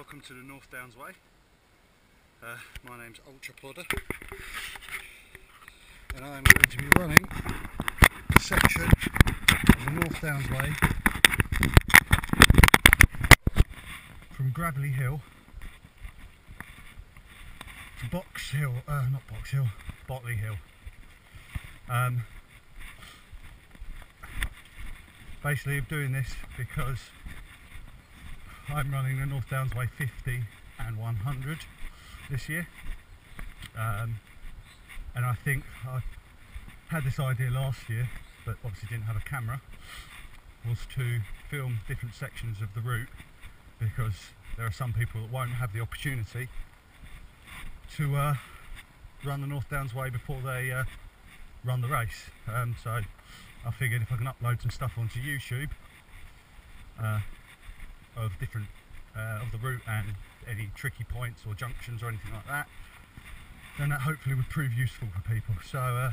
welcome to the North Downs Way. Uh, my name's Ultra Plodder and I'm going to be running a section of the North Downs Way from Gravelly Hill to Box Hill, uh, not Box Hill, Botley Hill. Um, basically I'm doing this because I'm running the North Downs Way 50 and 100 this year. Um, and I think I had this idea last year but obviously didn't have a camera was to film different sections of the route because there are some people that won't have the opportunity to uh, run the North Downs Way before they uh, run the race. Um, so I figured if I can upload some stuff onto YouTube uh, of different uh, of the route and any tricky points or junctions or anything like that then that hopefully would prove useful for people. So uh,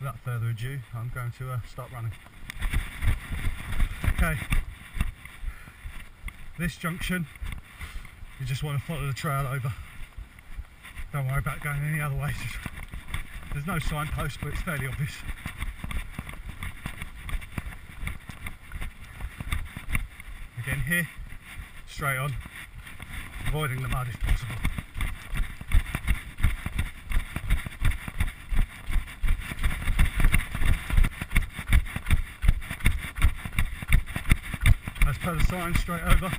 without further ado I'm going to uh, start running. Okay. This junction you just want to follow the trail over. Don't worry about going any other way there's no signpost but it's fairly obvious again here straight on, avoiding the mud if possible. As per the sign, straight over.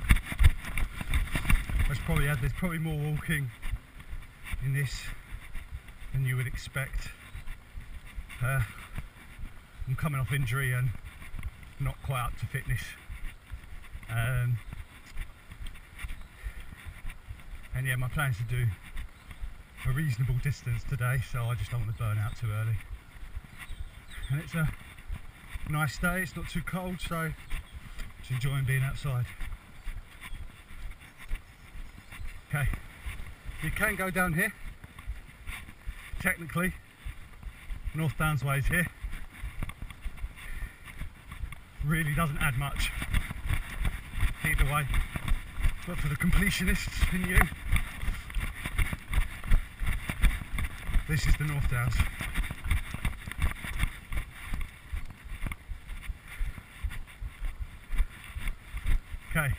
There's probably there's probably more walking in this than you would expect. Uh, I'm coming off injury and not quite up to fitness. Um, and yeah my plan is to do a reasonable distance today so I just don't want to burn out too early. And it's a nice day it's not too cold so just enjoying being outside. Okay you can go down here. Technically North Downs Way is here. Really doesn't add much either way but for the completionists in you This is the North Downs. Okay,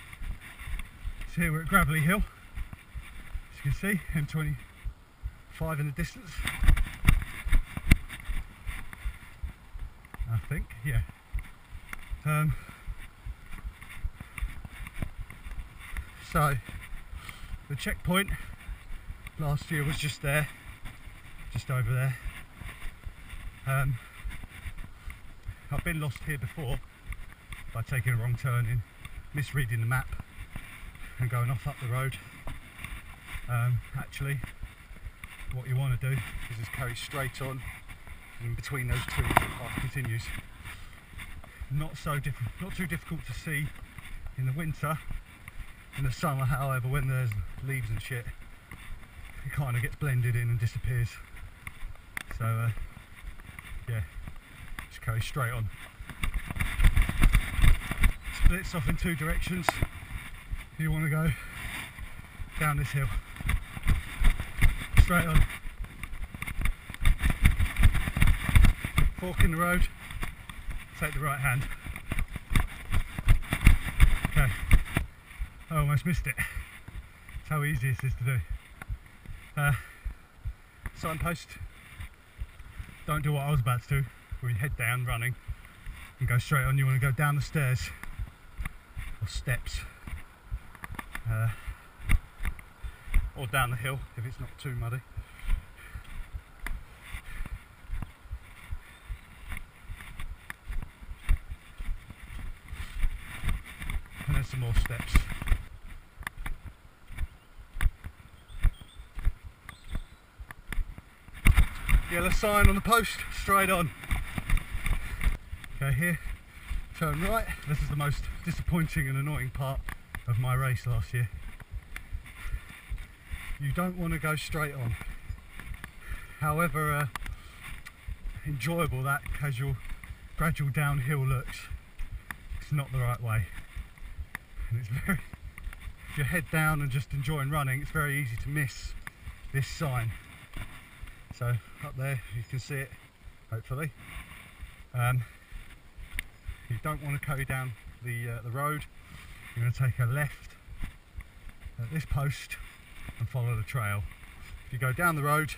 so here we're at Gravelly Hill. As you can see, M25 in the distance. I think, yeah. Um, so, the checkpoint last year was just there just over there. Um, I've been lost here before by taking a wrong turn in, misreading the map and going off up the road. Um, actually, what you want to do is just carry straight on in between those two the path continues. Not so difficult, not too difficult to see in the winter. In the summer, however, when there's leaves and shit, it kind of gets blended in and disappears. So uh, yeah, just carry straight on. Splits off in two directions. You want to go down this hill. Straight on. Fork in the road, take the right hand. Okay, I almost missed it. That's how easy this is to do. Uh, signpost don't do what I was about to do, where you head down running and go straight on. You want to go down the stairs or steps uh, or down the hill if it's not too muddy. And there's some more steps. Yellow sign on the post, straight on. Okay, here, turn right. This is the most disappointing and annoying part of my race last year. You don't want to go straight on. However uh, enjoyable that casual, gradual downhill looks, it's not the right way. And it's very, if you're head down and just enjoying running, it's very easy to miss this sign. So up there, you can see it, hopefully. Um, you don't want to go down the, uh, the road, you're going to take a left at this post and follow the trail. If you go down the road,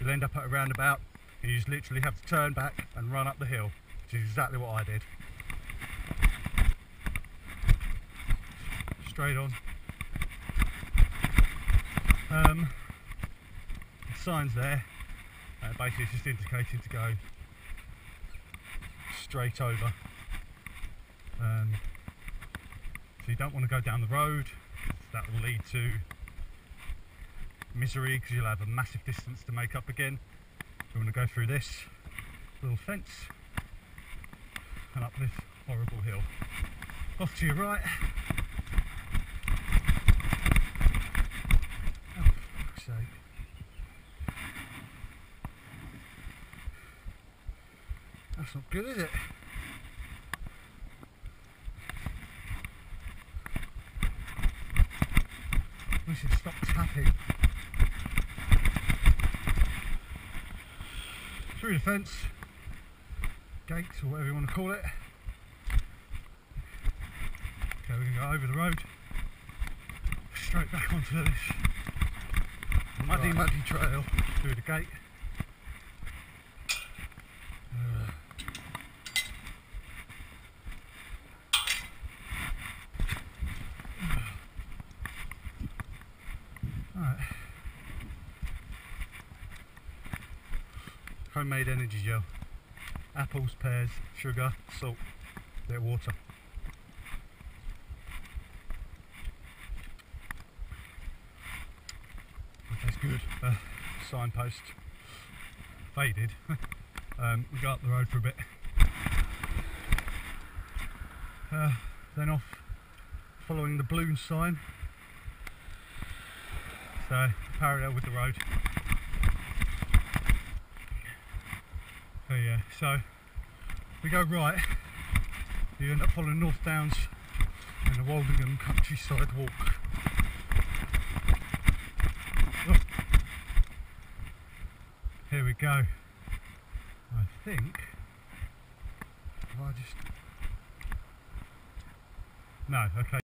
you'll end up at a roundabout and you just literally have to turn back and run up the hill, which is exactly what I did. Straight on. Um, sign's there, uh, basically it's just indicating to go straight over. Um, so you don't want to go down the road, that will lead to misery because you'll have a massive distance to make up again. You want to go through this little fence and up this horrible hill. Off to your right. Oh, for fuck's sake. That's not good, is it? We should stop tapping. Through the fence, gates or whatever you want to call it. Okay, we can go over the road, straight back onto this muddy, Right. muddy trail through the gate. Uh, Alright. Homemade energy gel. Apples, pears, sugar, salt, a bit of water. That's good. Uh, signpost faded. um, we go up the road for a bit. Uh, then off following the balloon sign. So parallel with the road. So so we go right. You end up following North Downs and the Woldingham countryside walk. Oh. Here we go. I think. I just. No, okay.